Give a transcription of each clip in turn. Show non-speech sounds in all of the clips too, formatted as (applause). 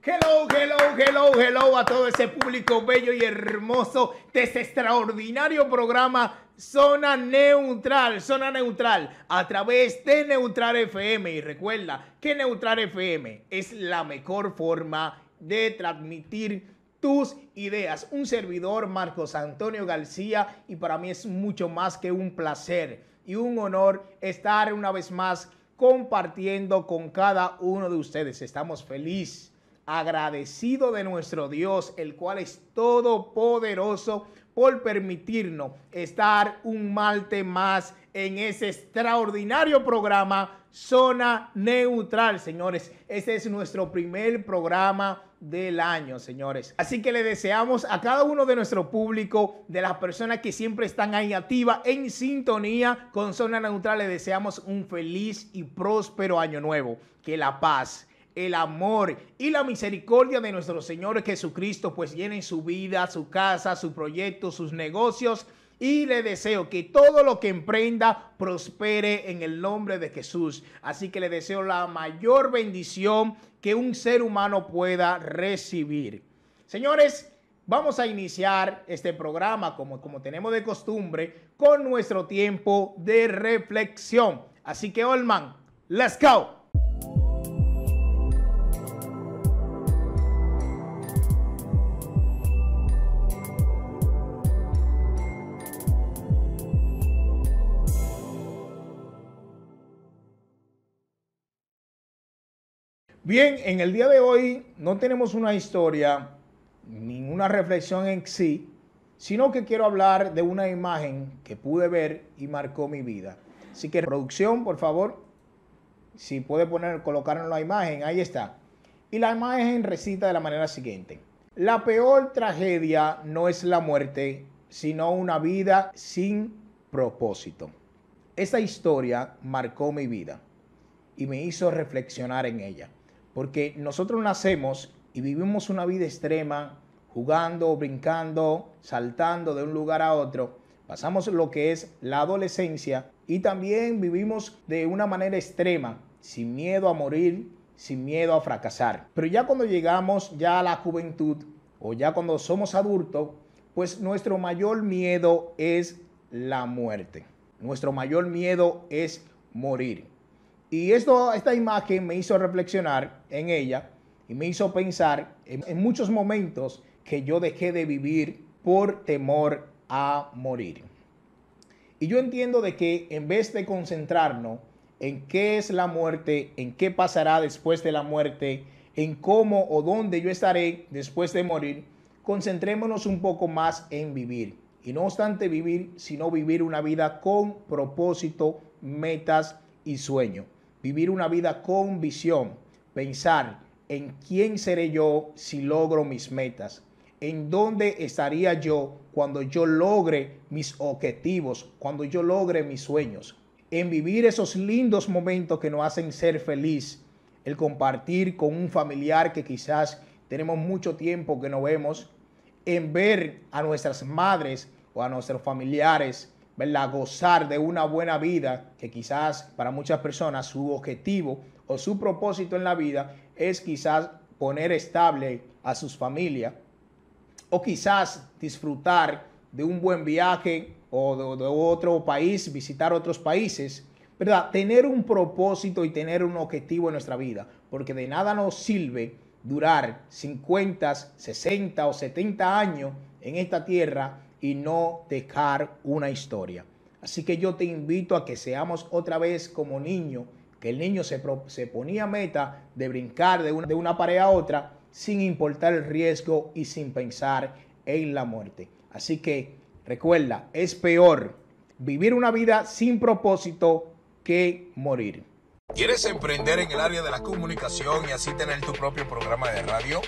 Hello, hello, hello, hello a todo ese público bello y hermoso de este extraordinario programa Zona Neutral, Zona Neutral, a través de Neutral FM. Y recuerda que Neutral FM es la mejor forma de transmitir tus ideas. Un servidor, Marcos Antonio García, y para mí es mucho más que un placer y un honor estar una vez más compartiendo con cada uno de ustedes. Estamos felices agradecido de nuestro Dios, el cual es todopoderoso, por permitirnos estar un malte más en ese extraordinario programa Zona Neutral, señores. Este es nuestro primer programa del año, señores. Así que le deseamos a cada uno de nuestro público, de las personas que siempre están ahí activas, en sintonía con Zona Neutral, le deseamos un feliz y próspero año nuevo. Que la paz el amor y la misericordia de nuestro Señor Jesucristo pues llenen su vida, su casa, su proyecto, sus negocios. Y le deseo que todo lo que emprenda prospere en el nombre de Jesús. Así que le deseo la mayor bendición que un ser humano pueda recibir. Señores, vamos a iniciar este programa como, como tenemos de costumbre con nuestro tiempo de reflexión. Así que, Olman, let's go. Bien, en el día de hoy no tenemos una historia, ninguna reflexión en sí, sino que quiero hablar de una imagen que pude ver y marcó mi vida. Así que producción, por favor, si puede poner, colocar en la imagen, ahí está. Y la imagen recita de la manera siguiente. La peor tragedia no es la muerte, sino una vida sin propósito. Esta historia marcó mi vida y me hizo reflexionar en ella. Porque nosotros nacemos y vivimos una vida extrema, jugando, brincando, saltando de un lugar a otro. Pasamos lo que es la adolescencia y también vivimos de una manera extrema, sin miedo a morir, sin miedo a fracasar. Pero ya cuando llegamos ya a la juventud o ya cuando somos adultos, pues nuestro mayor miedo es la muerte. Nuestro mayor miedo es morir. Y esto, esta imagen me hizo reflexionar en ella y me hizo pensar en, muchos momentos que yo dejé de vivir por temor a morir. Y yo entiendo de que en vez de concentrarnos en qué es la muerte, en qué pasará después de la muerte, en cómo o dónde yo estaré después de morir, concentrémonos un poco más en vivir. Y no obstante vivir, sino vivir una vida con propósito, metas y sueño vivir una vida con visión, pensar en quién seré yo si logro mis metas, en dónde estaría yo cuando yo logre mis objetivos, cuando yo logre mis sueños, en vivir esos lindos momentos que nos hacen ser feliz, el compartir con un familiar que quizás tenemos mucho tiempo que no vemos, en ver a nuestras madres o a nuestros familiares ¿verdad? gozar de una buena vida, que quizás para muchas personas su objetivo o su propósito en la vida es quizás poner estable a sus familias, o quizás disfrutar de un buen viaje o de, de, otro país, visitar otros países, ¿verdad? Tener un propósito y tener un objetivo en nuestra vida, porque de nada nos sirve durar 50, 60 o 70 años en esta tierra y no dejar una historia. Así que yo te invito a que seamos otra vez como niño, que el niño se, se ponía meta de brincar de una, de una pared a otra sin importar el riesgo y sin pensar en la muerte. Así que recuerda, es peor vivir una vida sin propósito que morir. ¿Quieres emprender en el área de la comunicación y así tener tu propio programa de radio?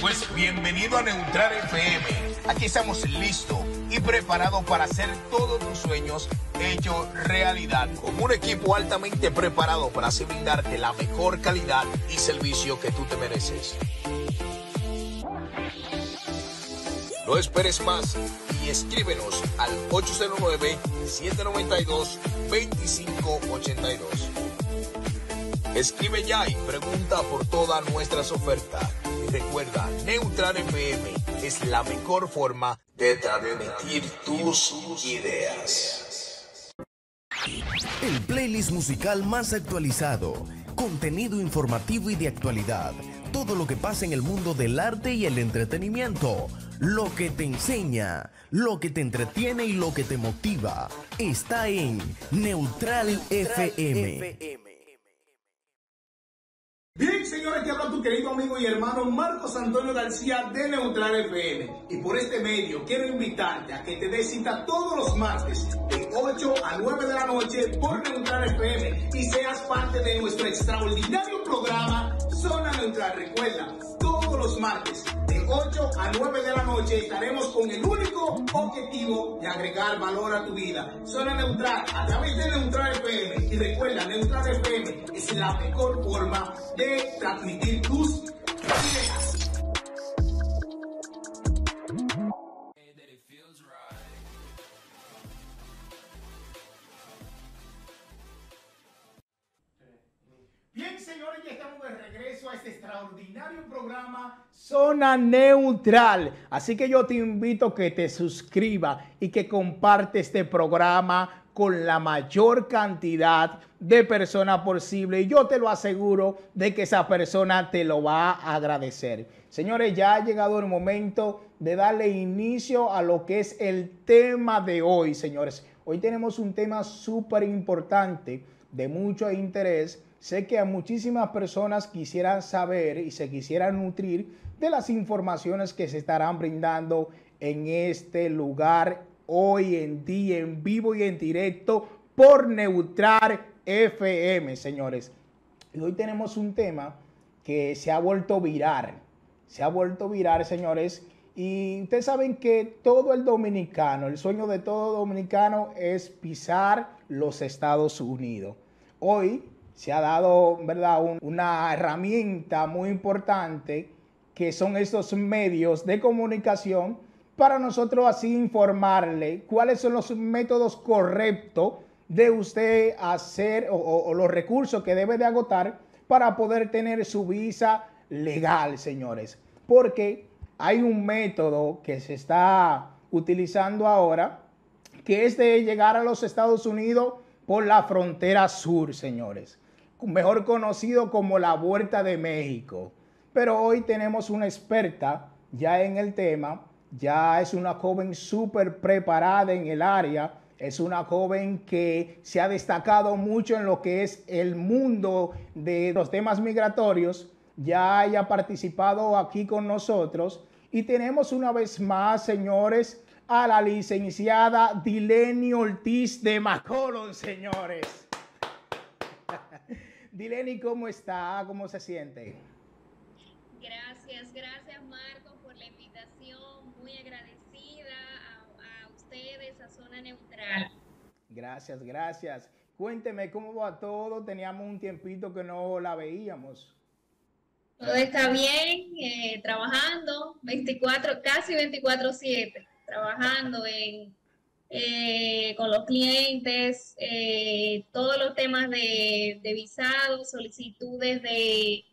Pues bienvenido a Neutral FM. Aquí estamos listos y preparados para hacer todos tus sueños hechos realidad. Con un equipo altamente preparado para así brindarte la mejor calidad y servicio que tú te mereces. No esperes más y escríbenos al 809-792-2582. Escribe ya y pregunta por todas nuestras ofertas. Recuerda, Neutral FM es la mejor forma de transmitir tus ideas. El playlist musical más actualizado, contenido informativo y de actualidad, todo lo que pasa en el mundo del arte y el entretenimiento, lo que te enseña, lo que te entretiene y lo que te motiva, está en Neutral, FM. Bien, señores, que habla tu querido amigo y hermano Marcos Antonio García de Neutral FM. Y por este medio quiero invitarte a que te des cita todos los martes de 8 a 9 de la noche por Neutral FM y seas parte de nuestro extraordinario programa Zona Neutral. Recuerda, todos los martes de 8 a 9 de la noche estaremos con el único objetivo de agregar valor a tu vida. Zona Neutral a través de Neutral FM. Y recuerda, Neutral FM es la mejor forma de transmitir tus ideas. Neutral. Así que yo te invito a que te suscribas y que comparte este programa con la mayor cantidad de personas posible. Y yo te lo aseguro de que esa persona te lo va a agradecer. Señores, ya ha llegado el momento de darle inicio a lo que es el tema de hoy, señores. Hoy tenemos un tema súper importante, de mucho interés. Sé que a muchísimas personas quisieran saber y se quisieran nutrir de las informaciones que se estarán brindando en este lugar hoy en día, en vivo y en directo por Neutral FM, señores. Y hoy tenemos un tema que se ha vuelto viral. Se ha vuelto viral, señores. Y ustedes saben que todo el dominicano, el sueño de todo dominicano es pisar los Estados Unidos. Hoy se ha dado, ¿verdad?, un- una herramienta muy importante que son estos medios de comunicación para nosotros así informarle cuáles son los métodos correctos de usted hacer o, o- o los recursos que debe de agotar para poder tener su visa legal, señores. Porque hay un método que se está utilizando ahora que es de llegar a los Estados Unidos por la frontera sur, señores. Mejor conocido como la Vuelta de México. Pero hoy tenemos una experta ya en el tema, ya es una joven súper preparada en el área, es una joven que se ha destacado mucho en lo que es el mundo de los temas migratorios, ya haya participado aquí con nosotros y tenemos una vez más, señores, a la licenciada Dileni Ortiz de Macolon, señores. Dileni, ¿cómo está? ¿Cómo se siente? Gracias, gracias Marco por la invitación, muy agradecida a, a ustedes, a Zona Neutral. Gracias, gracias. Cuénteme cómo va todo. Teníamos un tiempito que no la veíamos. Todo está bien, eh, trabajando 24, casi 24/7, trabajando en, eh, con los clientes, eh, todos los temas de, de visados, solicitudes de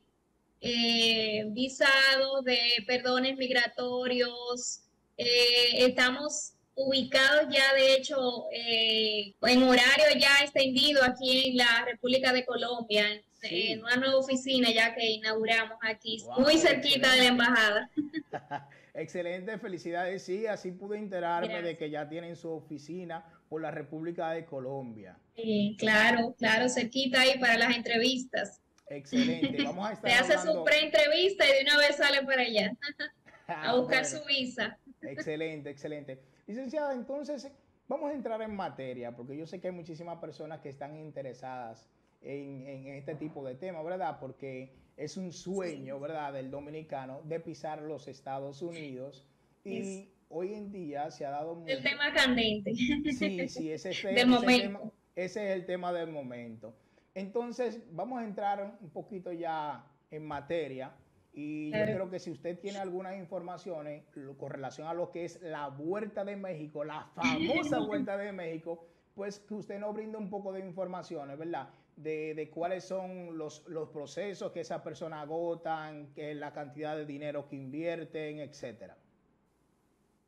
eh, visados, de perdones migratorios. Eh, estamos ubicados ya, de hecho, eh, en horario ya extendido aquí en la República de Colombia, en, Sí. en una nueva oficina ya que inauguramos aquí, Wow, muy cerquita de la embajada. (laughs) Excelente, felicidades. Sí, así pude enterarme de que ya tienen su oficina por la República de Colombia. Sí, claro, claro, cerquita ahí para las entrevistas. Excelente. Vamos a (laughs) estar Se hace hablando- su pre-entrevista y de una vez sale para allá (laughs) a buscar bueno. su visa. Excelente, excelente. Licenciada, entonces vamos a entrar en materia, porque yo sé que hay muchísimas personas que están interesadas en, en este tipo de temas, ¿verdad? Porque es un sueño, ¿verdad?, del dominicano de pisar los Estados Unidos. Y Es- hoy en día se ha dado mucho. El tema candente. Sí, sí, ese, es (laughs) el- Del ese momento. tema- ese es el tema del momento. Entonces, vamos a entrar un poquito ya en materia. Y yo creo que si usted tiene algunas informaciones con relación a lo que es la Vuelta de México, la (laughs) famosa Vuelta de México, pues que usted nos brinde un poco de informaciones, ¿verdad? De, cuáles son los, los procesos que esas personas agotan, que la cantidad de dinero que invierten, etcétera.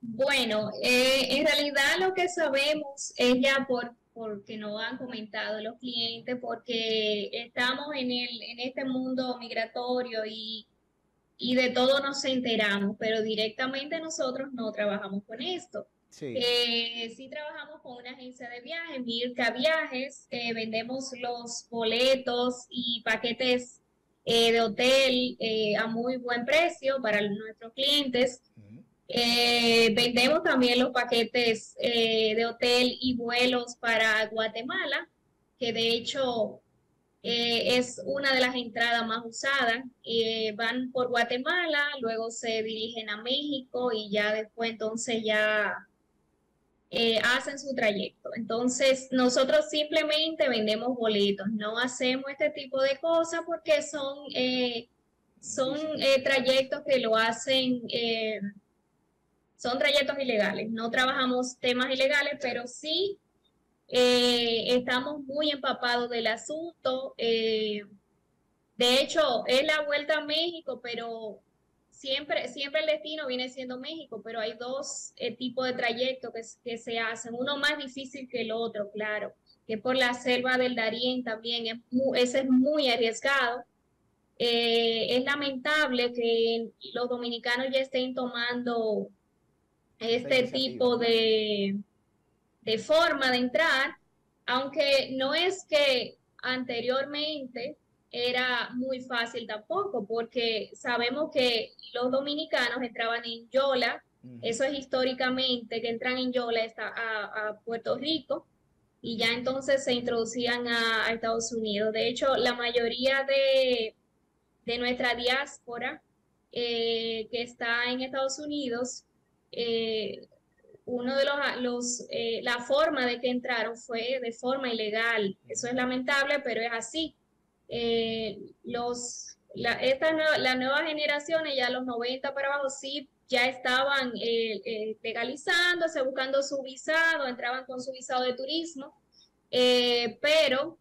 Bueno, eh, en realidad lo que sabemos es ya por porque nos han comentado los clientes, porque estamos en el, en este mundo migratorio y, y de todo nos enteramos, pero directamente nosotros no trabajamos con esto. Sí. Eh, sí trabajamos con una agencia de viajes, Mirka Viajes, eh, vendemos los boletos y paquetes eh, de hotel eh, a muy buen precio para nuestros clientes. Vendemos también los paquetes de hotel y vuelos para Guatemala, que de hecho es una de las entradas más usadas. Van por Guatemala, luego se dirigen a México y ya después entonces ya eh, hacen su trayecto. Entonces nosotros simplemente vendemos boletos, no hacemos este tipo de cosas porque son, eh, son eh, trayectos que lo hacen... son trayectos ilegales. No trabajamos temas ilegales, pero sí estamos muy empapados del asunto. de hecho, es la vuelta a México, pero siempre, siempre el destino viene siendo México, pero hay dos eh, tipos de trayectos que, se hacen. Uno más difícil que el otro, claro, que por la selva del Darién también, es mu- ese es muy arriesgado. Eh, es lamentable que los dominicanos ya estén tomando este tipo de, de forma de entrar, aunque no es que anteriormente era muy fácil tampoco, porque sabemos que los dominicanos entraban en Yola, eso es históricamente, que entran en Yola a, a Puerto Rico y ya entonces se introducían a, a Estados Unidos. De hecho, la mayoría de, de nuestra diáspora eh, que está en Estados Unidos, eh, uno de los, los eh, la forma de que entraron fue de forma ilegal. Eso es lamentable, pero es así. Eh, los, la, esta nue- las nuevas generaciones, ya los 90 para abajo, sí, ya estaban eh, eh, legalizándose, buscando su visado, entraban con su visado de turismo, eh, pero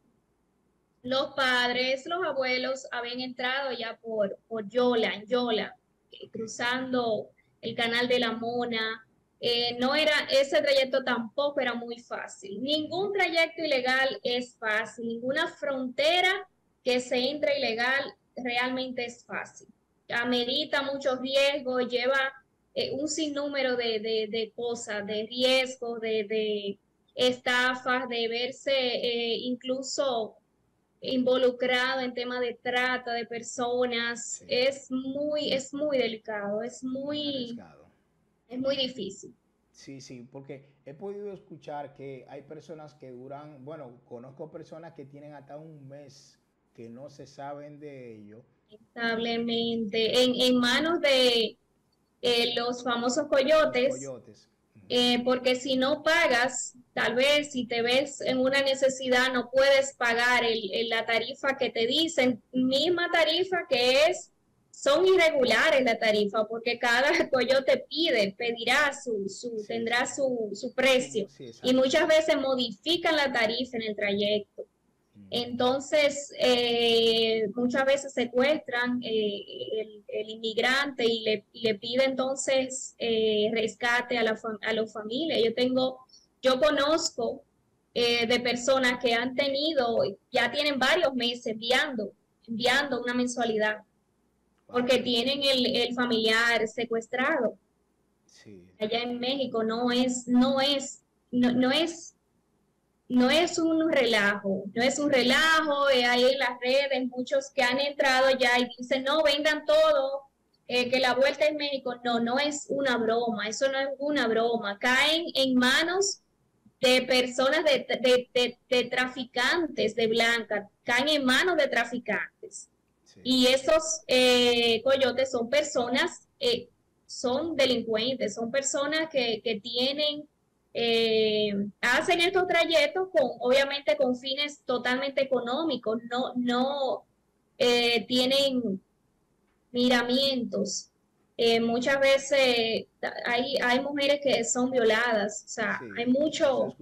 los padres, los abuelos habían entrado ya por, por Yola, en Yola, eh, cruzando el canal de la Mona. Eh, no era, ese trayecto tampoco era muy fácil. Ningún trayecto ilegal es fácil, ninguna frontera que se entre ilegal realmente es fácil. Amerita muchos riesgos, lleva eh, un sinnúmero de, de, de cosas, de riesgos, de, de estafas, de verse eh, incluso involucrado en temas de trata de personas. Sí. Es muy, es muy delicado, es Muy es muy difícil. Sí, sí, porque he podido escuchar que hay personas que duran, bueno, conozco personas que tienen hasta un mes que no se saben de ello. Lamentablemente, en, en manos de eh, los famosos coyotes, Coyotes. Eh, porque si no pagas, tal vez si te ves en una necesidad, no puedes pagar el, el- la tarifa que te dicen, misma tarifa que es, son irregulares la tarifa, porque cada (laughs) coyote pide, pedirá su, su Sí, tendrá su, su precio, Sí, y muchas veces modifican la tarifa en el trayecto. Entonces, eh, muchas veces secuestran eh, el, el inmigrante y le, le pide entonces eh, rescate a la, a la familia. Yo tengo, yo conozco de personas que han tenido, ya tienen varios meses enviando, enviando una mensualidad, porque tienen el, el familiar secuestrado. Sí, allá en México no es, no es, no, no es, no es un relajo, no es un relajo, eh, hay en las redes muchos que han entrado ya y dicen, no, vendan todo, eh, que la vuelta es México, no, no es una broma, eso no es una broma, caen en manos de personas, de, de, de, de traficantes de blanca, caen en manos de traficantes. sí. Y esos eh, coyotes son personas, eh, son delincuentes, son personas que, que tienen, eh, hacen estos trayectos con, obviamente, con fines totalmente económicos, no, no eh, tienen miramientos. Eh, muchas veces hay, hay mujeres que son violadas, o sea, Sí, hay mucho,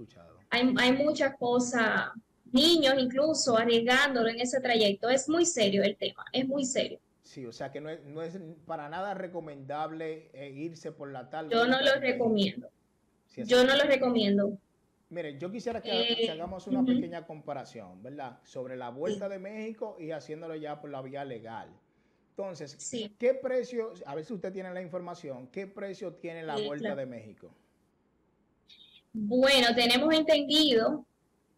hay, hay muchas cosas, niños incluso arriesgándolo en ese trayecto. Es muy serio el tema, es muy serio. Sí, o sea que no es, no es para nada recomendable irse por la tal. Yo no lo recomiendo. Yo no lo recomiendo. Mire, yo quisiera que, Eh, que hagamos una pequeña comparación, ¿verdad? Sobre la vuelta de México y haciéndolo ya por la vía legal. Entonces, Sí. ¿qué precio, a ver si usted tiene la información, qué precio tiene la Sí, vuelta claro. de México? Bueno, tenemos entendido,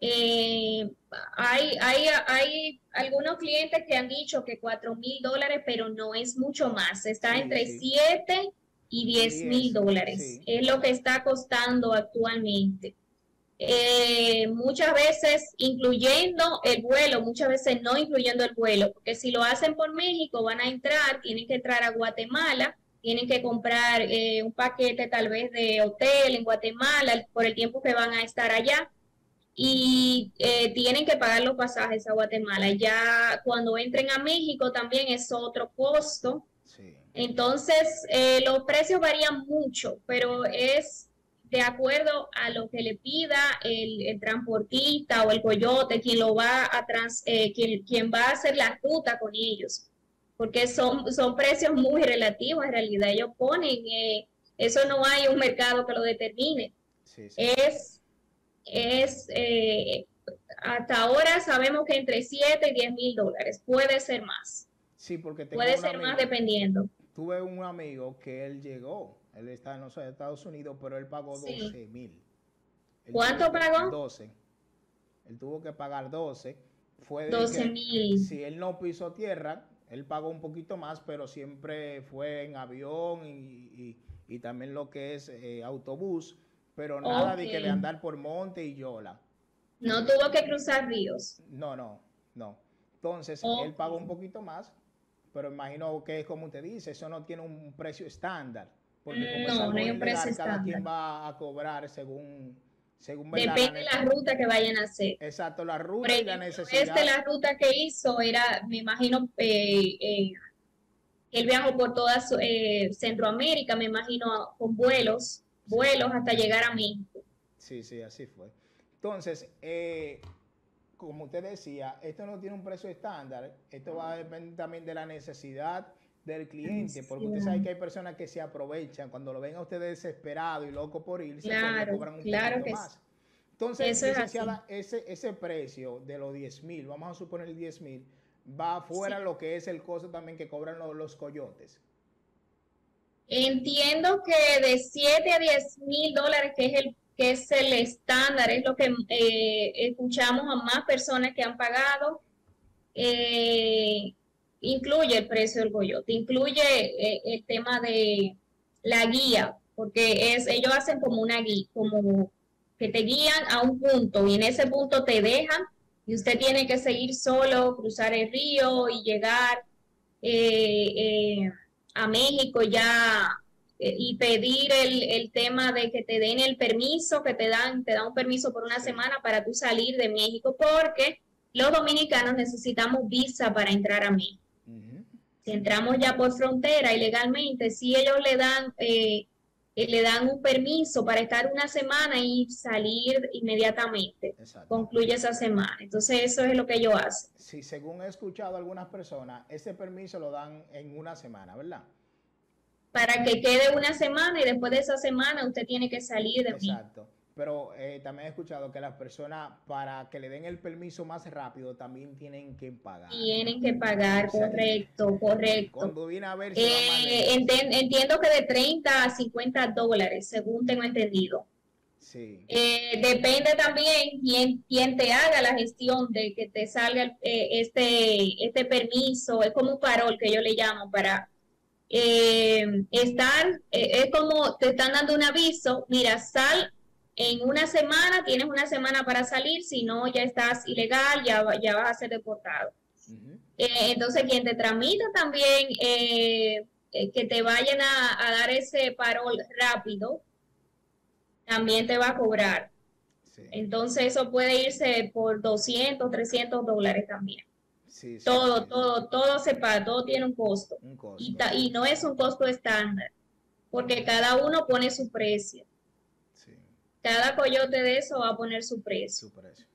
eh, hay, hay, hay algunos clientes que han dicho que cuatro mil dólares, pero no es mucho más, está entre sí. 7 y 10 10, mil dólares, sí. es lo que está costando actualmente. Eh, muchas veces incluyendo el vuelo, muchas veces no incluyendo el vuelo, porque si lo hacen por México van a entrar, tienen que entrar a Guatemala, tienen que comprar eh, un paquete tal vez de hotel en Guatemala por el tiempo que van a estar allá y eh, tienen que pagar los pasajes a Guatemala. Ya cuando entren a México también es otro costo. Entonces, eh, los precios varían mucho, pero es de acuerdo a lo que le pida el, el transportista o el coyote, quien lo va a trans, eh, quien, quien va a hacer la ruta con ellos, porque son, son precios muy relativos en realidad. Ellos ponen, eh, eso no hay un mercado que lo determine. Sí, sí. Es, es eh, hasta ahora sabemos que entre 7 y 10 mil dólares, puede ser más, Sí, porque tengo puede ser más dependiendo. Tuve un amigo que él llegó, él está en los Estados Unidos, pero él pagó Sí. 12 mil. ¿Cuánto pagó? 12. Él tuvo que pagar 12. Fue de 12 que- mil. Si él no pisó tierra, él pagó un poquito más, pero siempre fue en avión y, y- y también lo que es eh, autobús, pero nada de que de andar por monte y yola. No tuvo que cruzar ríos. No, no, no. Entonces, él pagó un poquito más, pero imagino que es como usted dice, eso no tiene un precio estándar. Porque como No, no hay un precio cada quien va a cobrar según, según. Depende de la ruta que vayan a hacer. Exacto, la ruta y la ejemplo, necesidad. este, la ruta que hizo era, me imagino, eh, eh, él viajó por toda su- eh, Centroamérica, me imagino, con vuelos, vuelos hasta llegar a México. Sí, sí, así fue. Entonces, eh, como usted decía, esto no tiene un precio estándar, esto va a depender también de la necesidad del cliente, porque usted sabe que hay personas que se aprovechan. Cuando lo ven a usted desesperado y loco por irse, pues le Claro, cobran un claro poquito que más. Entonces, Eso es ese, ese precio de los 10 mil, vamos a suponer 10 mil, va fuera lo que es el costo también que cobran los, los coyotes. Entiendo que de 7 a 10 mil dólares, que es el que es el estándar, es lo que eh, escuchamos a más personas que han pagado, eh, incluye el precio del coyote, incluye eh, el tema de la guía, porque ellos hacen como una guía, como que te guían a un punto y en ese punto te dejan y usted tiene que seguir solo, cruzar el río y llegar a México ya y pedir el, el tema de que te den el permiso, que te dan, te dan un permiso por una semana para tú salir de México, porque los dominicanos necesitamos visa para entrar a México. Si entramos ya por frontera ilegalmente, si ellos le dan, eh, eh, le dan un permiso para estar una semana y salir inmediatamente, Exacto. concluye esa semana. Entonces eso es lo que ellos hacen. Sí, según he escuchado a algunas personas, ese permiso lo dan en una semana, ¿verdad? Para que quede una semana y después de esa semana usted tiene que salir de. Exacto. Pero eh, también he escuchado que las personas, para que le den el permiso más rápido, también tienen que pagar. Tienen que pagar, correcto, correcto. Cuando viene a ver, Eh, enten- entiendo que de 30 a 50 dólares, según tengo entendido. Sí, Eh, depende también quién, quién te haga la gestión de que te salga eh, este, este permiso, es como un parol que yo le llamo para eh, estar, eh, es como te están dando un aviso, mira, sal en una semana, tienes una semana para salir, si no ya estás ilegal, ya, ya vas a ser deportado. Eh, entonces, quien te tramita también, eh, que te vayan a, a dar ese parol rápido, también te va a cobrar. sí, Entonces, eso puede irse por 200, 300 dólares también. Sí, sí, Todo, sí, todo, todo se paga, todo tiene un costo. Un costo. Y, ta- y no es un costo estándar, porque cada uno pone su precio. Cada coyote de eso va a poner su precio. su precio.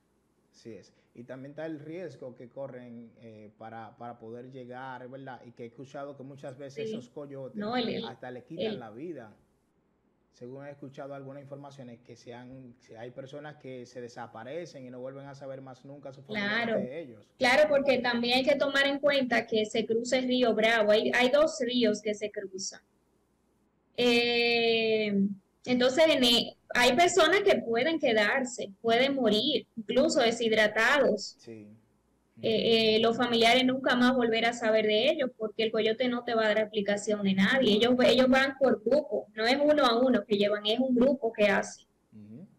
Sí es. Y también está el riesgo que corren eh, para, para poder llegar, ¿verdad? Y que he escuchado que muchas veces esos coyotes No, el- el- hasta le quitan el- la vida. Según he escuchado algunas informaciones, que se han, que hay personas que se desaparecen y no vuelven a saber más nunca su familia Claro. de ellos. Claro, porque también hay que tomar en cuenta que se cruza el río Bravo. Hay, hay dos ríos que se cruzan. Eh, entonces, en e- hay personas que pueden quedarse, pueden morir, incluso deshidratados. Sí. Eh, eh, los familiares nunca más volver a saber de ellos porque el coyote no te va a dar explicación de nadie. Ellos, ellos van por grupo, no es uno a uno que llevan, es un grupo que hace.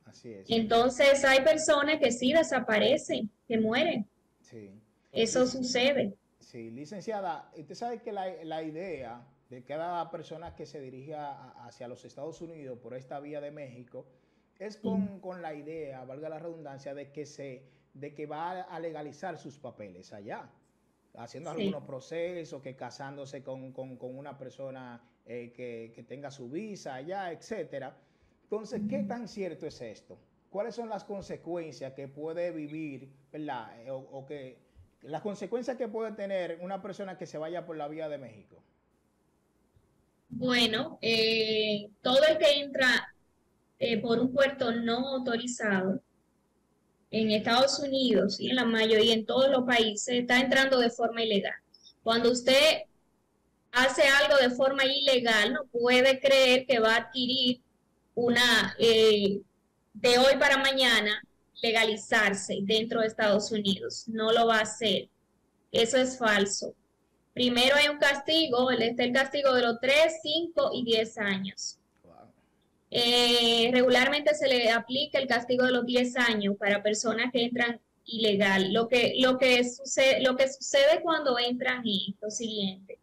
Así es. Entonces, hay personas que sí desaparecen, que mueren. Sí. Eso sucede. Sí, licenciada, usted sabe que la, la idea de cada persona que se dirige a- hacia los Estados Unidos por esta vía de México es con, con la idea, valga la redundancia, de que se de que va a legalizar sus papeles allá, haciendo Sí. algunos procesos, que casándose con, con- con una persona eh, que, que tenga su visa allá, etcétera. Entonces, ¿qué tan cierto es esto? ¿Cuáles son las consecuencias que puede vivir, ¿verdad? Eh, O, o que las consecuencias que puede tener una persona que se vaya por la vía de México. Bueno, eh, todo el que entra eh, por un puerto no autorizado en Estados Unidos y en la mayoría en todos los países está entrando de forma ilegal. Cuando usted hace algo de forma ilegal, no puede creer que va a adquirir una eh, de hoy para mañana legalizarse dentro de Estados Unidos. No lo va a hacer. Eso es falso. Primero hay un castigo, está el castigo de los 3, 5 y 10 años. Eh, regularmente se le aplica el castigo de los 10 años para personas que entran ilegal. Lo que, lo que, sucede, lo que sucede cuando entran es lo siguiente.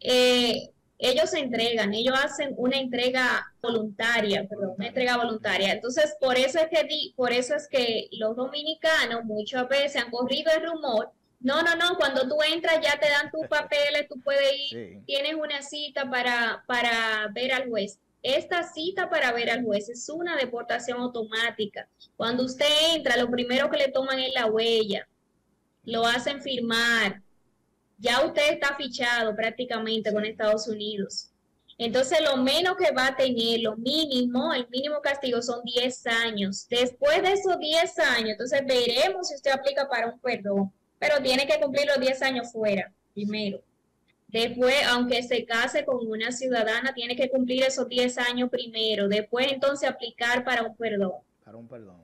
Eh, ellos se entregan, ellos hacen una entrega voluntaria, perdón, una entrega voluntaria. Entonces, por eso es que di, por eso es que los dominicanos muchas veces han corrido el rumor. No, no, no, cuando tú entras ya te dan tus (laughs) papeles, tú puedes ir, Sí. tienes una cita para, para ver al juez. Esta cita para ver al juez es una deportación automática. Cuando usted entra, lo primero que le toman es la huella, lo hacen firmar. Ya usted está fichado prácticamente con Estados Unidos. Entonces, lo menos que va a tener, lo mínimo, el mínimo castigo son 10 años. Después de esos 10 años, entonces veremos si usted aplica para un perdón, pero tiene que cumplir los 10 años fuera, primero. Después, aunque se case con una ciudadana, tiene que cumplir esos 10 años primero. Después, entonces, aplicar para un perdón. Para un perdón.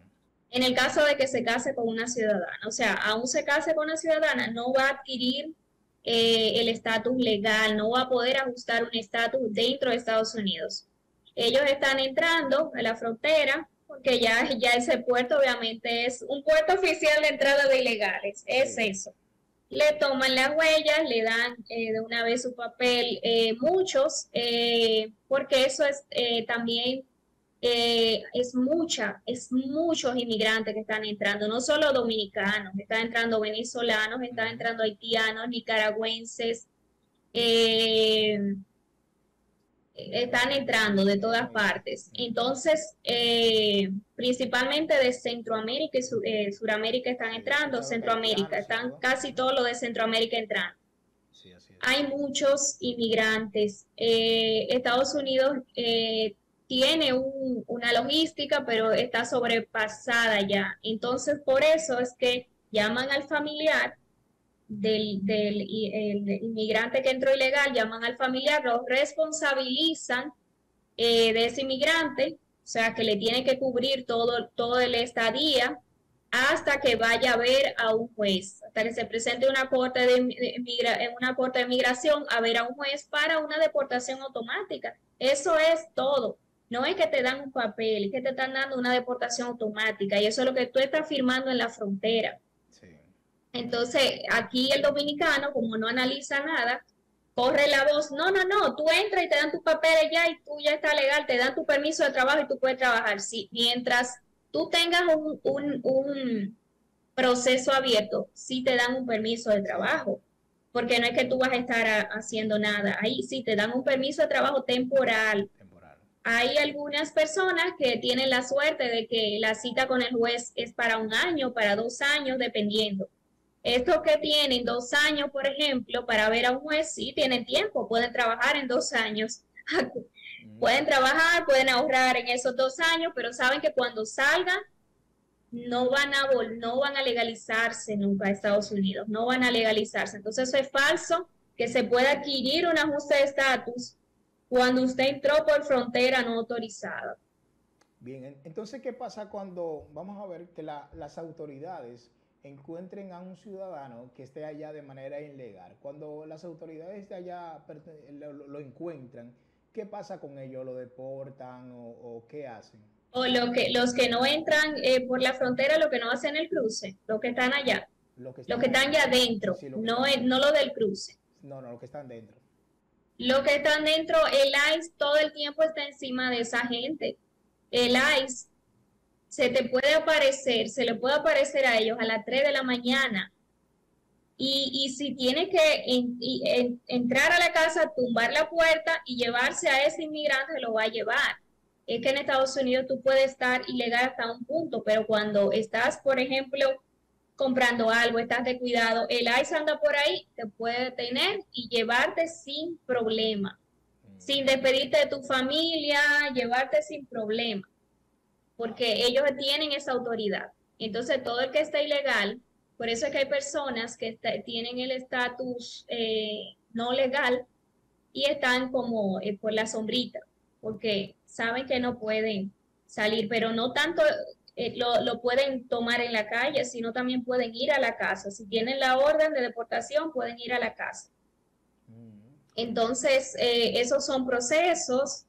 En el caso de que se case con una ciudadana, o sea, aún se case con una ciudadana, no va a adquirir eh, el estatus legal, no va a poder ajustar un estatus dentro de Estados Unidos. Ellos están entrando a la frontera porque ya, ya ese puerto obviamente es un puerto oficial de entrada de ilegales, es Sí. eso. Le toman las huellas, le dan eh, de una vez su papel, eh, muchos, eh, porque eso es también es mucha, es muchos inmigrantes que están entrando, no solo dominicanos, están entrando venezolanos, están entrando haitianos, nicaragüenses, están entrando de todas partes. Entonces, eh, principalmente de Centroamérica y Su- eh, Suramérica están entrando, Centroamérica, están todo. casi todos los de Centroamérica entrando Sí, así es. hay muchos inmigrantes. Eh, Estados Unidos tiene un- una logística, pero está sobrepasada ya. Entonces, por eso es que llaman al familiar del, del inmigrante que entró ilegal, llaman al familiar, lo responsabilizan eh, de ese inmigrante, o sea, que le tiene que cubrir todo, todo el estadía hasta que vaya a ver a un juez, hasta que se presente una corte de, de una corte de migración a ver a un juez para una deportación automática. Eso es todo. No es que te dan un papel, es que te están dando una deportación automática y eso es lo que tú estás firmando en la frontera. Entonces, aquí el dominicano, como no analiza nada, corre la voz, no, no, no, tú entras y te dan tus papeles ya y tú ya está legal, te dan tu permiso de trabajo y tú puedes trabajar. Sí, mientras tú tengas un, un, un proceso abierto, sí te dan un permiso de trabajo, porque no es que tú vas a estar a- haciendo nada. Ahí sí te dan un permiso de trabajo temporal. Temporal. Hay algunas personas que tienen la suerte de que la cita con el juez es para un año, para dos años, dependiendo. Estos que tienen dos años, por ejemplo, para ver a un juez, sí tienen tiempo, pueden trabajar en dos años. (laughs) Mm, Pueden trabajar, pueden ahorrar en esos dos años, pero saben que cuando salgan no van a no van a legalizarse nunca a Estados Unidos, no van a legalizarse. Entonces eso es falso que se pueda adquirir un ajuste de estatus cuando usted entró por frontera no autorizada. Bien, en- entonces, ¿qué pasa cuando vamos a ver que la- las autoridades encuentren a un ciudadano que esté allá de manera ilegal? Cuando las autoridades de allá lo, lo encuentran, ¿qué pasa con ellos? ¿Lo deportan o, o qué hacen? O lo que, los que no entran eh, por la frontera, lo que no hacen el cruce, los que están allá, Lo que los que están ya adentro, Sí, lo que no, están- es- no lo del cruce. No, no, los que están dentro. Los que están dentro, el ICE todo el tiempo está encima de esa gente. El ICE se te puede aparecer, se le puede aparecer a ellos a las 3 de la mañana. Y, y si tiene que entrar a la casa, tumbar la puerta y llevarse a ese inmigrante, lo va a llevar. Es que en Estados Unidos tú puedes estar ilegal hasta un punto, pero cuando estás, por ejemplo, comprando algo, estás de cuidado, el ICE anda por ahí, te puede detener y llevarte sin problema, sin despedirte de tu familia, llevarte sin problema, porque ellos tienen esa autoridad. Entonces, todo el que está ilegal, por eso es que hay personas que está- tienen el estatus eh, no legal y están como eh, por la sombrita, porque saben que no pueden salir, pero no tanto eh, lo, lo pueden tomar en la calle, sino también pueden ir a la casa. Si tienen la orden de deportación, pueden ir a la casa. Mm. Entonces, esos son procesos.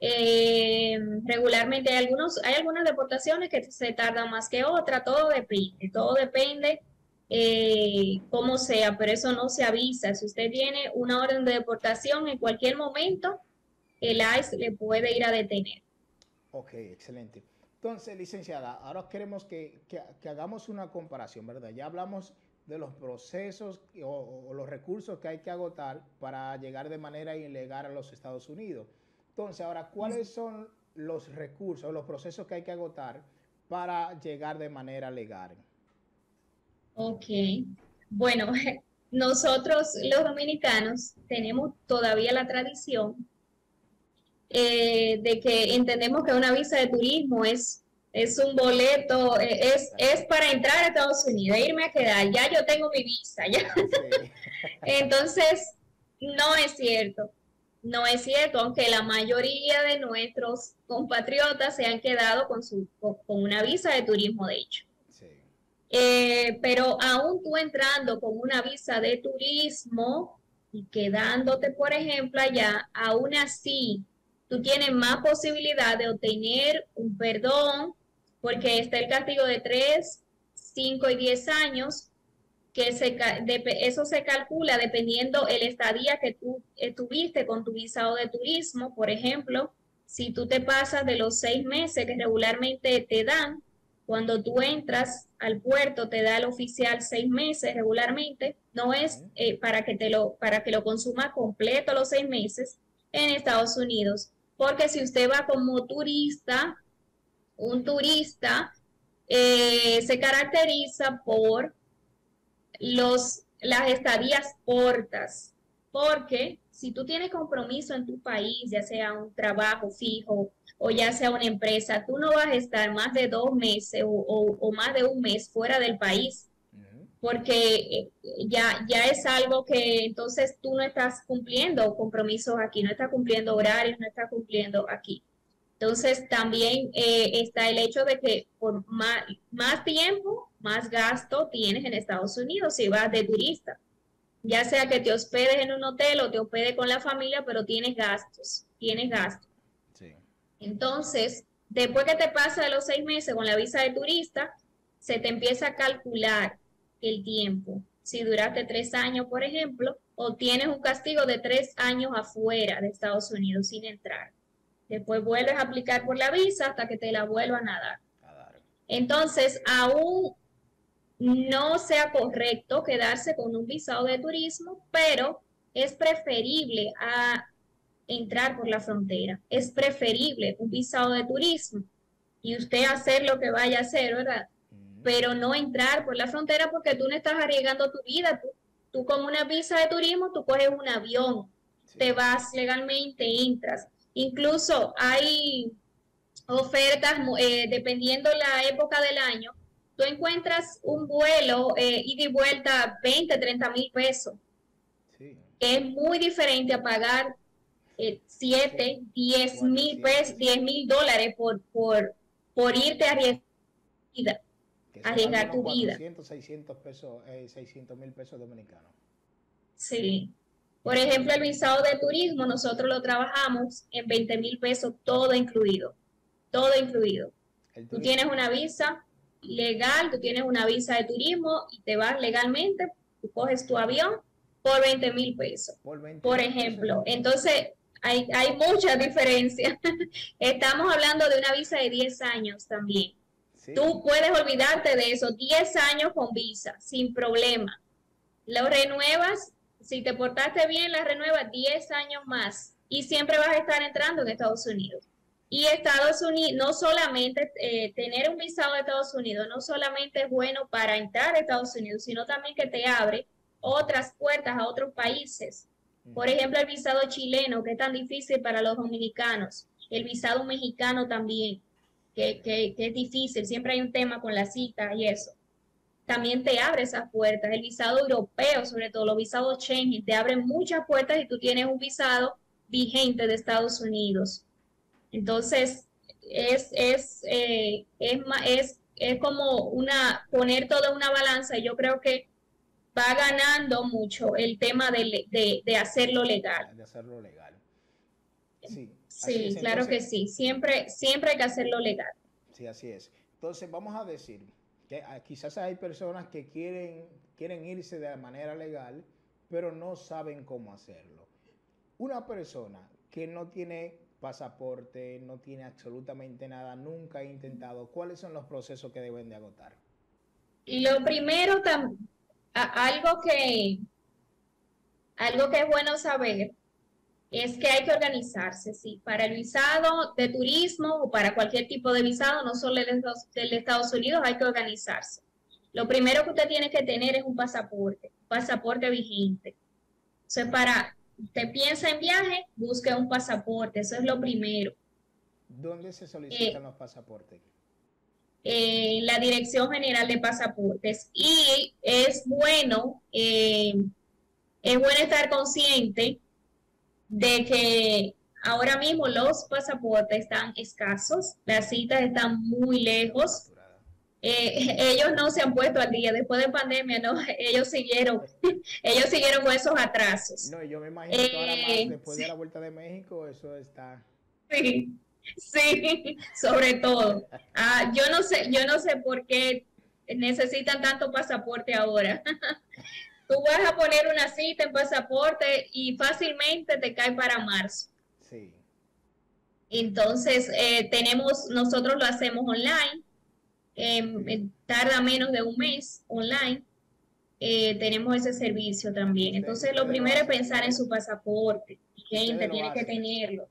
Eh, regularmente hay algunos, hay algunas deportaciones que se tardan más que otras, todo depende, todo depende eh, cómo sea, pero eso no se avisa. Si usted tiene una orden de deportación en cualquier momento, el ICE le puede ir a detener. Ok, excelente. Entonces, licenciada, ahora queremos que, que- hagamos una comparación, ¿verdad? Ya hablamos de los procesos o, o los recursos que hay que agotar para llegar de manera ilegal a los Estados Unidos. Entonces, ahora, ¿cuáles son los recursos, los procesos que hay que agotar para llegar de manera legal? Ok. Bueno, (laughs) nosotros los dominicanos tenemos todavía la tradición eh, de que entendemos que una visa de turismo es, es un boleto, eh, es, es para entrar a Estados Unidos, irme a quedar, ya yo tengo mi visa, ya. Sí. (laughs) Entonces, no es cierto. No es cierto, aunque la mayoría de nuestros compatriotas se han quedado con, su, con, una visa de turismo, de hecho. Sí. Eh, pero aún tú entrando con una visa de turismo y quedándote, por ejemplo, allá, aún así, tú tienes más posibilidad de obtener un perdón, porque está el castigo de 3, 5 y 10 años, que se, depe- eso se calcula dependiendo el estadía que tú eh, tuviste con tu visado de turismo, por ejemplo, si tú te pasas de los seis meses que regularmente te dan, cuando tú entras al puerto te da el oficial seis meses regularmente, no es eh, para que te lo para que lo consuma completo los seis meses en Estados Unidos, porque si usted va como turista, un turista eh, se caracteriza por los las estadías cortas, porque si tú tienes compromiso en tu país, ya sea un trabajo fijo o ya sea una empresa, tú no vas a estar más de dos meses o, o- o más de un mes fuera del país, porque eh, ya, ya es algo que entonces tú no estás cumpliendo compromisos aquí, no estás cumpliendo horarios, no estás cumpliendo aquí. Entonces también eh, está el hecho de que por más, más tiempo, más gasto tienes en Estados Unidos si vas de turista. Ya sea que te hospedes en un hotel o te hospedes con la familia, pero tienes gastos, tienes gastos. Sí. Entonces, después que te pasa de los seis meses con la visa de turista, se te empieza a calcular el tiempo. Si duraste tres años, por ejemplo, obtienes un castigo de tres años afuera de Estados Unidos sin entrar. Después vuelves a aplicar por la visa hasta que te la vuelvan a dar. A dar. Entonces, aún no sea correcto quedarse con un visado de turismo, pero es preferible a entrar por la frontera. Es preferible un visado de turismo y usted hacer lo que vaya a hacer, ¿verdad? Pero no entrar por la frontera porque tú no estás arriesgando tu vida. Tú, tú con una visa de turismo, tú coges un avión, te vas legalmente, entras. Incluso hay ofertas, eh, dependiendo la época del año, tú encuentras un vuelo eh, ida y vuelta 20, 30 mil pesos. Es muy diferente a pagar 7, 10 mil pesos, 10 mil dólares por, por, por irte a arriesgar, arriesgar tu vida. 600 pesos, 600 eh, mil pesos dominicanos. Sí. Por ejemplo, el visado de turismo, nosotros lo trabajamos en 20 mil pesos, todo incluido. Todo incluido. Tú tienes una visa legal, tú tienes una visa de turismo y te vas legalmente, tú coges tu avión por 20 mil pesos. Por, ejemplo, entonces hay, hay muchas (laughs) diferencias. Estamos hablando de una visa de 10 años también. Tú puedes olvidarte de eso, 10 años con visa, sin problema. Lo renuevas, si te portaste bien, la renuevas 10 años más y siempre vas a estar entrando en Estados Unidos. Y Estados Unidos, no solamente eh, tener un visado de Estados Unidos, no solamente es bueno para entrar a Estados Unidos, sino también que te abre otras puertas a otros países. Por ejemplo, el visado chileno, que es tan difícil para los dominicanos. El visado mexicano también, que, que, es difícil. Siempre hay un tema con la cita y eso. También te abre esas puertas. El visado europeo, sobre todo los visados Schengen, te abren muchas puertas y tú tienes un visado vigente de Estados Unidos. Entonces, es, es, eh, es, es, es como una, poner todo en una balanza y yo creo que va ganando mucho el tema de, de, hacerlo legal. De hacerlo legal. Sí, sí claro que sí. Siempre, siempre hay que hacerlo legal. Sí, así es. Entonces, vamos a decir que ah, quizás hay personas que quieren, quieren irse de manera legal, pero no saben cómo hacerlo. Una persona que no tiene pasaporte, no tiene absolutamente nada, nunca ha intentado, ¿cuáles son los procesos que deben de agotar? Lo primero, algo que, algo que es bueno saber es que hay que organizarse, sí, para el visado de turismo o para cualquier tipo de visado, no solo el de Estados Unidos, hay que organizarse. Lo primero que usted tiene que tener es un pasaporte, un pasaporte vigente. Entonces, para usted piensa en viaje, busque un pasaporte, eso es lo primero. ¿Dónde se solicitan eh, los pasaportes? en la Dirección General de Pasaportes y es bueno, eh, es bueno estar consciente de que ahora mismo los pasaportes están escasos, las citas están muy lejos. Eh, (laughs) ellos no se han puesto al día después de pandemia, no, (laughs) ellos siguieron, (laughs) ellos siguieron con esos atrasos. No, yo me imagino que ahora más, eh, después de la vuelta de México, eso está. Sí, Sí, sobre todo. Ah, yo no sé, yo no sé por qué necesitan tanto pasaporte ahora. Tú vas a poner una cita en pasaporte y fácilmente te cae para marzo. Sí. Entonces, eh, tenemos, nosotros lo hacemos online, em, tarda menos de un mes online. Eh, tenemos ese servicio también. Entonces, lo primero es pensar en su pasaporte. Gente, tiene que tenerlo.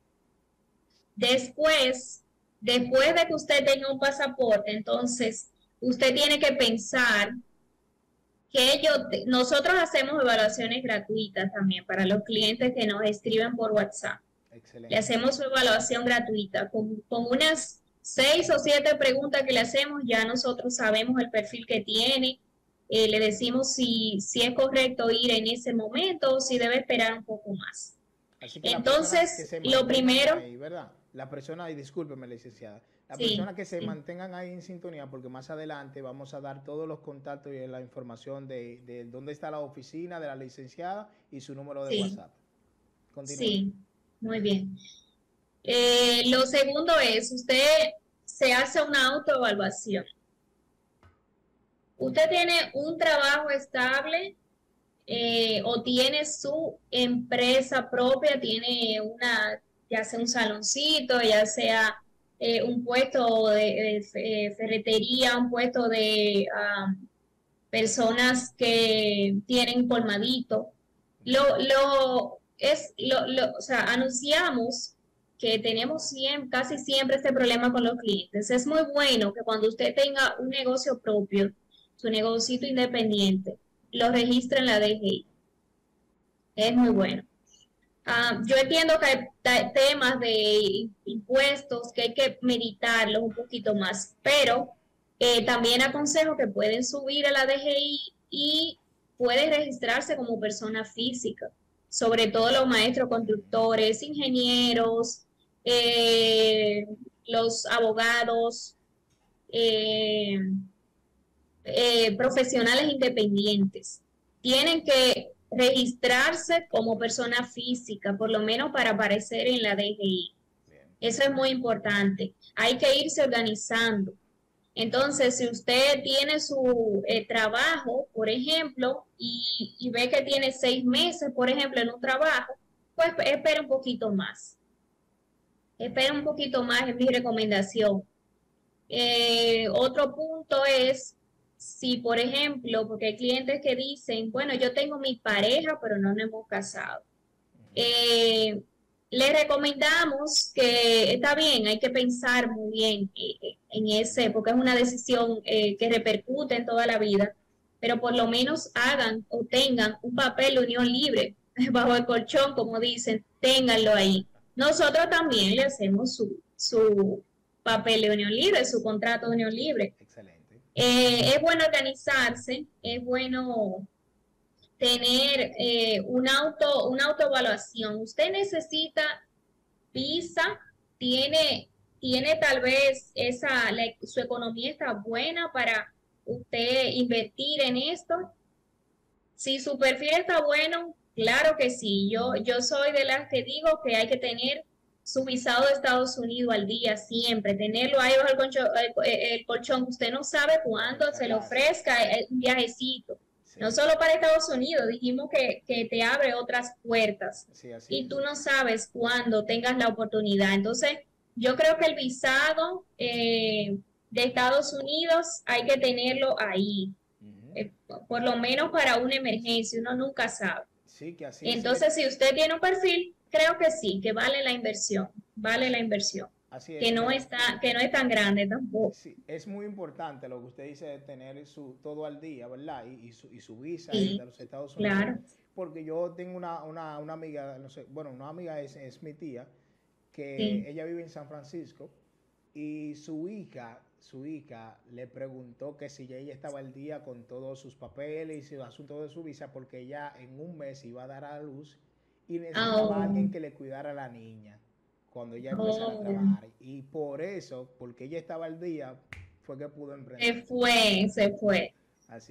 Después, después de que usted tenga un pasaporte, entonces usted tiene que pensar que ellos, nosotros hacemos evaluaciones gratuitas también para los clientes que nos escriben por WhatsApp. Excelente. Le hacemos su evaluación gratuita con, unas seis o siete preguntas que le hacemos, ya nosotros sabemos el perfil que tiene, eh, le decimos si, si es correcto ir en ese momento o si debe esperar un poco más. Entonces, lo primero la persona, y discúlpeme licenciada, la persona que se mantengan ahí en sintonía, porque más adelante vamos a dar todos los contactos y la información de, dónde está la oficina de la licenciada y su número de WhatsApp. Sí, muy bien. Eh, lo segundo es, usted se hace una autoevaluación. Usted tiene un trabajo estable eh, o tiene su empresa propia, tiene una ya sea un saloncito, ya sea eh, un puesto de, ferretería, un puesto de, personas que tienen colmadito. Lo, lo, es, lo, lo, o sea, anunciamos que tenemos siempre, casi siempre este problema con los clientes. Es muy bueno que cuando usted tenga un negocio propio, su negocio independiente, lo registre en la DGI. Es muy bueno. Ah, yo entiendo que hay temas de impuestos que hay que meditarlos un poquito más, pero eh, también aconsejo que pueden subir a la DGI y pueden registrarse como persona física, sobre todo los maestros constructores, ingenieros, eh, los abogados, eh, profesionales independientes. Tienen que registrarse como persona física, por lo menos para aparecer en la DGI. Eso es muy importante. Hay que irse organizando. Entonces, si usted tiene su eh, trabajo, por ejemplo, y, y, ve que tiene seis meses, por ejemplo, en un trabajo, pues espera un poquito más. Espera un poquito más, es mi recomendación. Eh, otro punto es si, por ejemplo, porque hay clientes que dicen, bueno, yo tengo mi pareja, pero no nos hemos casado. Eh, le recomendamos que está bien, hay que pensar muy bien eh, en ese, porque es una decisión que repercute en toda la vida, pero por lo menos hagan o tengan un papel de unión libre (laughs) bajo el colchón, como dicen, ténganlo ahí. Nosotros también le hacemos su, su papel de unión libre, su contrato de unión libre. Eh, es bueno organizarse, es bueno tener eh, un auto, una autoevaluación. Usted necesita visa, tiene, tiene tal vez esa, su economía está buena para usted invertir en esto. Si su perfil está bueno, claro que sí. Yo, yo soy de las que digo que hay que tener su visado de Estados Unidos al día siempre, tenerlo ahí bajo el colchón, el, colchón usted no sabe cuándo se le ofrezca un viajecito. No solo para Estados Unidos, dijimos que, te abre otras puertas y tú no sabes cuándo tengas la oportunidad. Entonces, yo creo que el visado eh, de Estados Unidos hay que tenerlo ahí, eh, por lo menos para una emergencia, uno nunca sabe. Entonces, si usted tiene un perfil, creo que sí, que vale la inversión, vale la inversión. Así es, que no está, que no es tan grande tampoco. Sí, es muy importante lo que usted dice de tener su todo al día, ¿verdad? Y, su, y su visa de los Estados Unidos. Claro. Porque yo tengo una, una, una amiga, no sé, bueno, una amiga es, es mi tía, que ella vive en San Francisco y su hija, su hija le preguntó que si ella estaba al día con todos sus papeles y su asunto de su visa, porque ella en un mes iba a dar a luz y necesitaba alguien oh. que le cuidara a la niña cuando ella empezara a trabajar. Y por eso, porque ella estaba al día, fue que pudo emprender. Se fue, se fue.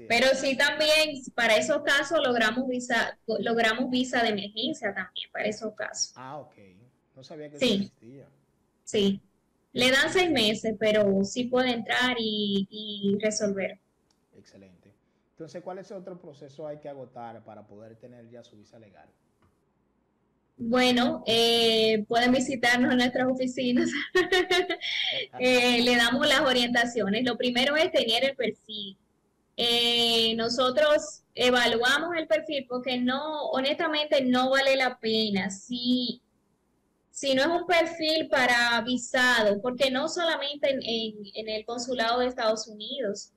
Pero sí también para esos casos logramos visa, logramos visa de emergencia también para esos casos. Ah, ok. No sabía que sí. existía. Sí. Le dan seis meses, pero sí puede entrar y, y resolver. Excelente. Entonces, ¿cuál es el otro proceso hay que agotar para poder tener ya su visa legal? Bueno, eh, pueden visitarnos en nuestras oficinas. (laughs) Eh, le damos las orientaciones. Lo primero es tener el perfil. Eh, nosotros evaluamos el perfil porque no, honestamente, no vale la pena. Si, si no es un perfil para visado, porque no solamente en, en el consulado de Estados Unidos,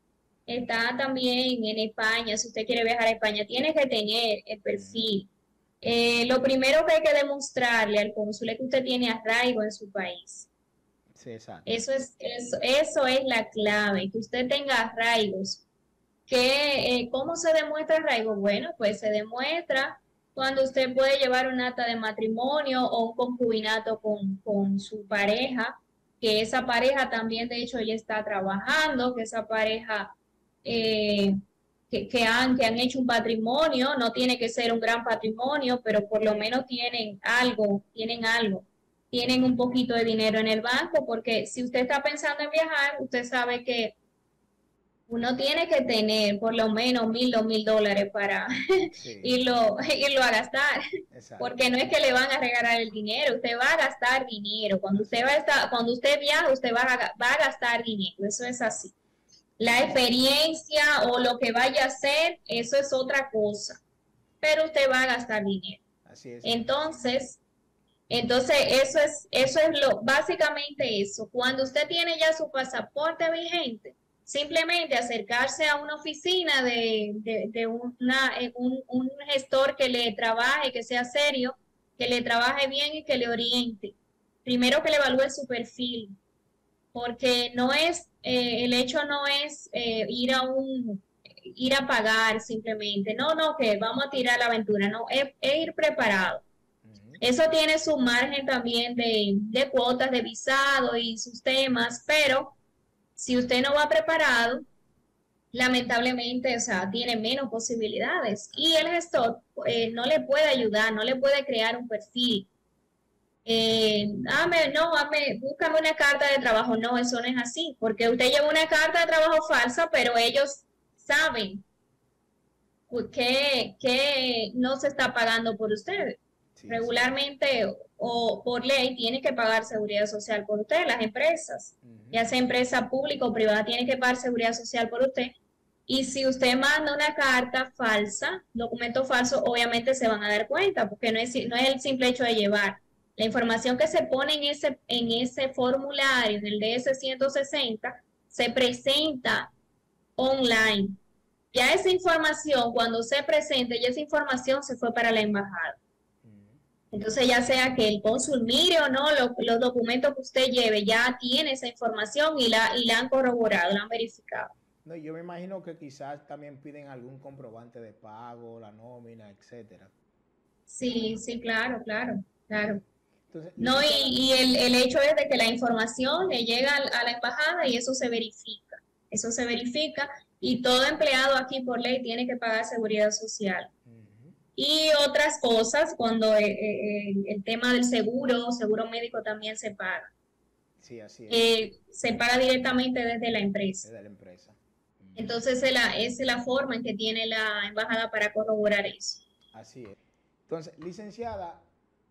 está también en España. Si usted quiere viajar a España, tiene que tener el perfil. Eh, lo primero que hay que demostrarle al cónsul es que usted tiene arraigo en su país. Sí, exacto. Eso es, eso, eso es la clave, que usted tenga arraigos. Que, eh, ¿Cómo se demuestra arraigo? Bueno, pues se demuestra cuando usted puede llevar un acta de matrimonio o un concubinato con, con su pareja, que esa pareja también de hecho ya está trabajando, que esa pareja eh, que, han, que han hecho un patrimonio, no tiene que ser un gran patrimonio, pero por lo menos tienen algo, tienen algo, tienen un poquito de dinero en el banco, porque si usted está pensando en viajar, usted sabe que uno tiene que tener por lo menos mil, dos mil dólares para (laughs) irlo, (laughs) irlo a gastar. Porque no es que le van a regalar el dinero, usted va a gastar dinero. Cuando usted va a estar, cuando usted viaja, usted va a, va a gastar dinero. Eso es así. La experiencia o lo que vaya a hacer, eso es otra cosa. Pero usted va a gastar dinero. Así es. Entonces, entonces eso es, eso es lo, básicamente eso. Cuando usted tiene ya su pasaporte vigente, simplemente acercarse a una oficina de, de, de una, eh, un, un gestor que le trabaje, que sea serio, que le trabaje bien y que le oriente. Primero que le evalúe su perfil, porque no es, eh, el hecho no es eh, ir a un, ir a pagar simplemente, no, no, que vamos a tirar la aventura, no, es, es ir preparado. Eso tiene su margen también de, de cuotas de visado y sus temas, pero si usted no va preparado, lamentablemente, o sea, tiene menos posibilidades. Y el gestor eh, no le puede ayudar, no le puede crear un perfil. Eh, dame, no, dame, búscame una carta de trabajo. No, eso no es así, porque usted lleva una carta de trabajo falsa, pero ellos saben que, que no se está pagando por ustedes Sí, regularmente o por ley tiene que pagar seguridad social por usted, las empresas, ya sea empresa pública o privada, tiene que pagar seguridad social por usted. Y si usted manda una carta falsa, documento falso, obviamente se van a dar cuenta, porque no es, no es el simple hecho de llevar. La información que se pone en ese, en ese formulario, en el DS-160, se presenta online. Ya esa información, cuando se presente, ya esa información se fue para la embajada. Entonces, ya sea que el cónsul mire o no lo- los documentos que usted lleve, ya tiene esa información y la, y la han corroborado, la han verificado. No, yo me imagino que quizás también piden algún comprobante de pago, la nómina, etcétera. Sí, sí, claro, claro, claro. Entonces, No, y, y el, el hecho es de que la información le llega a la embajada y eso se verifica. Eso se verifica y todo empleado aquí por ley tiene que pagar seguridad social. Y otras cosas, cuando eh, eh, el tema del seguro, seguro médico también se paga. Sí, así es. Eh, se paga directamente desde la empresa. es de la empresa. Ujú. Entonces, es la, es la forma en que tiene la embajada para corroborar eso. Así es. Entonces, licenciada,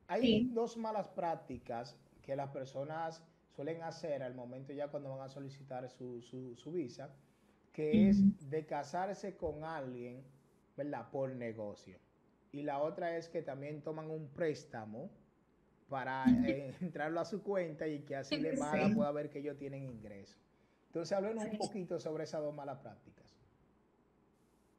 hay Sí. dos malas prácticas que las personas suelen hacer al momento ya cuando van a solicitar su, su, su visa, que es de casarse con alguien, ¿verdad? Por negocio. Y la otra es que también toman un préstamo para (laughs) eh, entrarlo a su cuenta y que así la embajada Sí. pueda ver que ellos tienen ingresos. Entonces, háblenos un poquito sobre esas dos malas prácticas.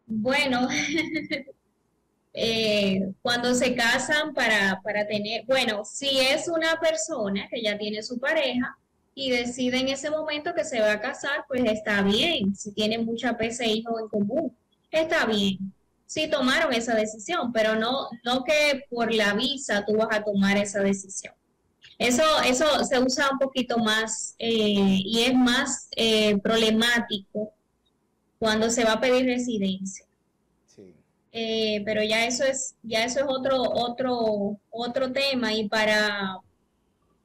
Bueno, (laughs) eh, cuando se casan para, para tener, bueno, si es una persona que ya tiene su pareja y decide en ese momento que se va a casar, pues está bien. Si tienen muchas veces hijos en común, está bien. Sí tomaron esa decisión, pero no, no que por la visa tú vas a tomar esa decisión. Eso, eso se usa un poquito más eh, y es más eh, problemático cuando se va a pedir residencia. Sí. Eh, pero ya eso es, ya eso es otro, otro, otro tema y para,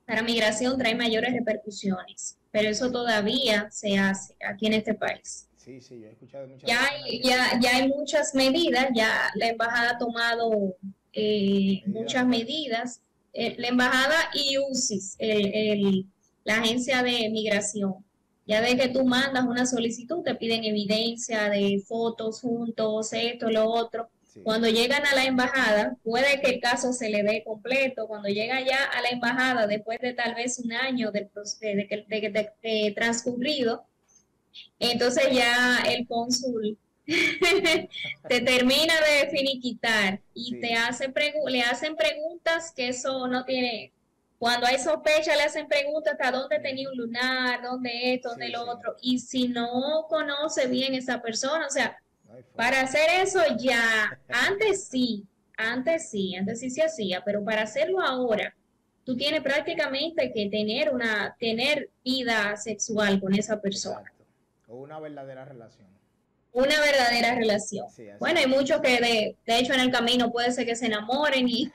para migración trae mayores repercusiones. Pero eso todavía se hace aquí en este país. Sí, sí, yo he escuchado muchas Ya hay, ya, ya hay muchas medidas, ya la embajada ha tomado eh, Medidas. muchas medidas. Eh, la embajada y UCIS, el- el- la agencia de migración. Ya de que tú mandas una solicitud, te piden evidencia de fotos juntos, esto, lo otro. Sí. Cuando llegan a la embajada, puede que el caso se le dé completo. Cuando llega ya a la embajada, después de tal vez un año de, que- de, de- de transcurrido, entonces ya el cónsul (laughs) te termina de finiquitar y Sí. te hace pregu- le hacen preguntas que eso no tiene. Cuando hay sospecha, le hacen preguntas hasta dónde tenía un lunar, dónde esto, dónde Sí, lo sí. otro. Y si no conoce bien esa persona, o sea, No para hacer eso ya, antes sí, antes sí, antes sí se hacía, pero para hacerlo ahora, tú tienes prácticamente que tener una, tener vida sexual con esa persona. O una verdadera relación. una verdadera relación. Sí, Bueno, hay muchos que de, de hecho en el camino puede ser que se enamoren y (laughs)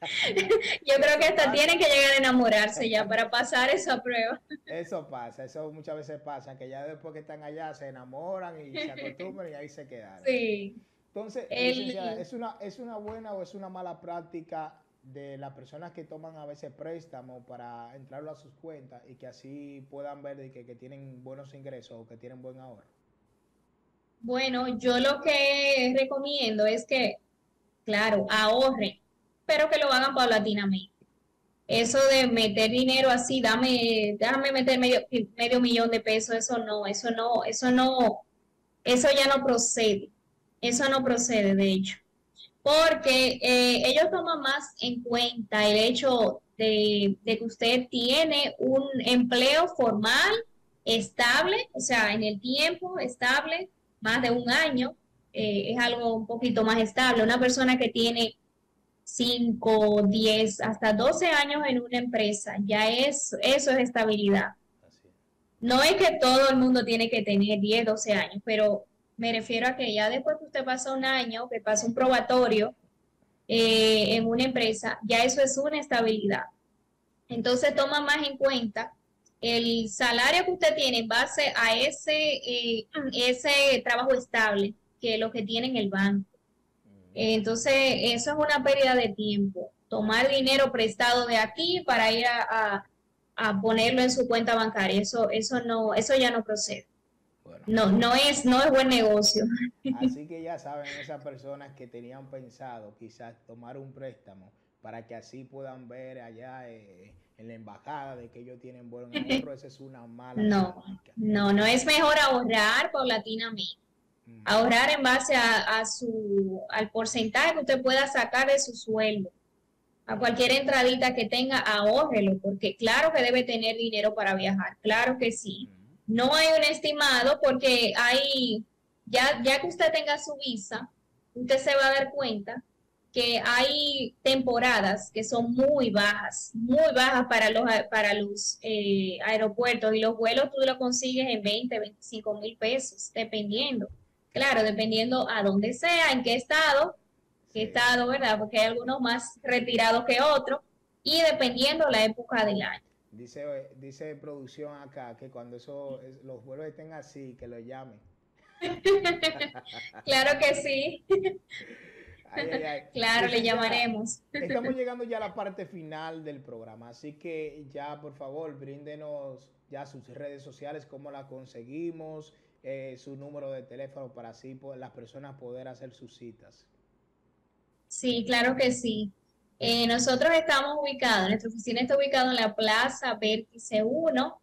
yo creo que hasta tienen que llegar a enamorarse ya (laughs) para pasar esa prueba. Eso pasa, eso muchas veces pasa, que ya después que están allá se enamoran y se acostumbran y ahí se quedan. (laughs) Sí. Entonces, El- ¿es una, ¿es una buena o es una mala práctica de las personas que toman a veces préstamos para entrarlo a sus cuentas y que así puedan ver de que, que tienen buenos ingresos o que tienen buen ahorro? Bueno, yo lo que recomiendo es que, claro, ahorren, pero que lo hagan paulatinamente. Eso de meter dinero así, dame, déjame meter medio, medio millón de pesos, eso no, eso no, eso no, eso ya no procede. Eso no procede, de hecho. Porque eh, ellos toman más en cuenta el hecho de, de que usted tiene un empleo formal, estable, o sea, en el tiempo, estable, más de un año, eh, es algo un poquito más estable. Una persona que tiene 5, 10, hasta 12 años en una empresa, ya es, eso es estabilidad. No es que todo el mundo tiene que tener 10, 12 años, pero me refiero a que ya después que usted pasa un año, que pasa un probatorio eh, en una empresa, ya eso es una estabilidad. Entonces toma más en cuenta el salario que usted tiene en base a ese, eh, ese trabajo estable que lo que tiene en el banco. Entonces, eso es una pérdida de tiempo. Tomar dinero prestado de aquí para ir a, a- a ponerlo en su cuenta bancaria, eso, eso no, eso ya no procede. No, no es, no es buen negocio. así que ya saben esas personas que tenían pensado quizás tomar un préstamo para que así puedan ver allá eh, en la embajada de que ellos tienen buen ahorro, (laughs) esa es una mala No, práctica. no, no es mejor ahorrar paulatinamente. Mm. Ahorrar en base a, a su, al porcentaje que usted pueda sacar de su sueldo. A cualquier entradita que tenga, ahórrelo, porque claro que debe tener dinero para viajar, claro que sí. Mm. No hay un estimado porque hay, ya, ya que usted tenga su visa, usted se va a dar cuenta que hay temporadas que son muy bajas, muy bajas para los, para los eh, aeropuertos y los vuelos tú lo consigues en 20, 25 mil pesos, dependiendo. Claro, dependiendo a dónde sea, en qué estado, qué estado, ¿verdad? Porque hay algunos más retirados que otros y dependiendo la época del año. Dice, dice producción acá que cuando eso, es- los vuelos estén así, que lo llamen. Claro que sí, Ay, ay, ay. claro, le llamaremos. Estamos llegando ya a la parte final del programa, así que ya por favor bríndenos ya sus redes sociales, cómo la conseguimos, eh, su número de teléfono para así las personas poder hacer sus citas. Sí, claro que sí. Eh, nosotros estamos ubicados, nuestra oficina está ubicada en la Plaza Vértice 1,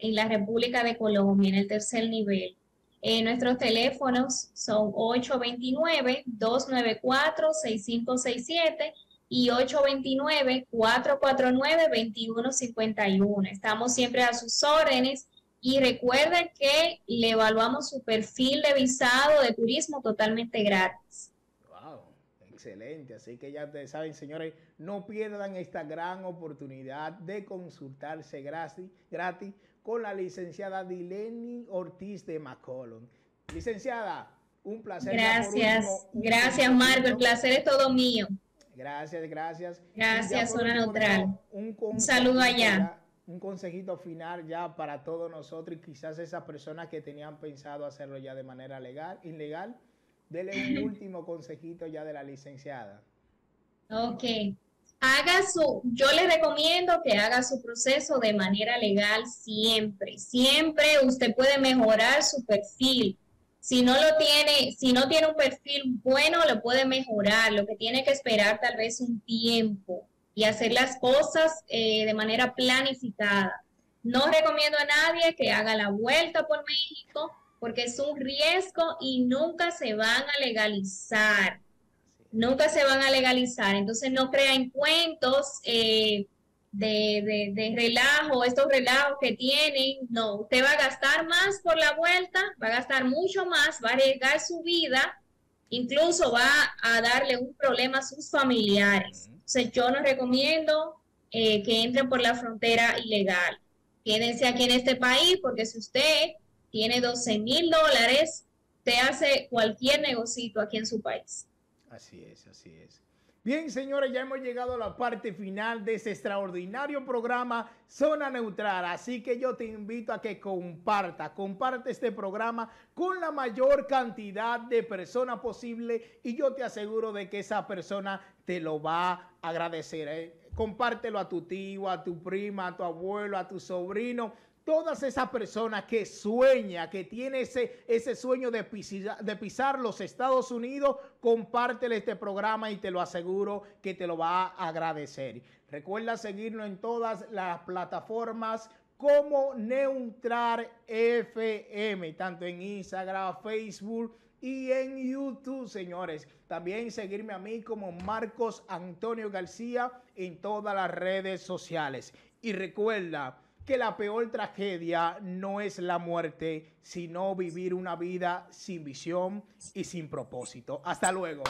en la República de Colombia, en el tercer nivel. Eh, nuestros teléfonos son 829-294-6567 y 829-449-2151. Estamos siempre a sus órdenes y recuerden que le evaluamos su perfil de visado de turismo totalmente gratis. Excelente. Así que ya ustedes saben, señores, no pierdan esta gran oportunidad de consultarse gratis, gratis con la licenciada Dileni Ortiz de McCollum. Licenciada, un placer. Gracias, último, un gracias Marco, el placer es todo mío. Gracias, gracias. Gracias, Zona Neutral. Un, consejito saludo allá. un consejito final ya para todos nosotros y quizás esas personas que tenían pensado hacerlo ya de manera legal, ilegal. Dele un último consejito ya de la licenciada. Ok. Haga su, yo le recomiendo que haga su proceso de manera legal siempre. Siempre usted puede mejorar su perfil. Si no lo tiene, si no tiene un perfil bueno, lo puede mejorar. Lo que tiene que esperar tal vez un tiempo y hacer las cosas eh, de manera planificada. No recomiendo a nadie que haga la vuelta por México porque es un riesgo y nunca se van a legalizar nunca se van a legalizar. Entonces no crean cuentos eh, de, de, de relajo, estos relajos que tienen. No, usted va a gastar más por la vuelta, va a gastar mucho más, va a arriesgar su vida, incluso va a darle un problema a sus familiares. Entonces yo no recomiendo eh, que entren por la frontera ilegal. Quédense aquí en este país porque si usted tiene 12 mil dólares, usted hace cualquier negocito aquí en su país. Así es, así es. Bien, señores, ya hemos llegado a la parte final de este extraordinario programa Zona Neutral. Así que yo te invito a que comparta, comparte este programa con la mayor cantidad de personas posible y yo te aseguro de que esa persona te lo va a agradecer. ¿eh? Compártelo a tu tío, a tu prima, a tu abuelo, a tu sobrino todas esas personas que sueña, que tiene ese, ese sueño de pisar, de pisar los Estados Unidos, compártele este programa y te lo aseguro que te lo va a agradecer. Recuerda seguirnos en todas las plataformas como Neutral FM, tanto en Instagram, Facebook y en YouTube, señores. También seguirme a mí como Marcos Antonio García en todas las redes sociales. Y recuerda, que la peor tragedia no es la muerte, sino vivir una vida sin visión y sin propósito. Hasta luego.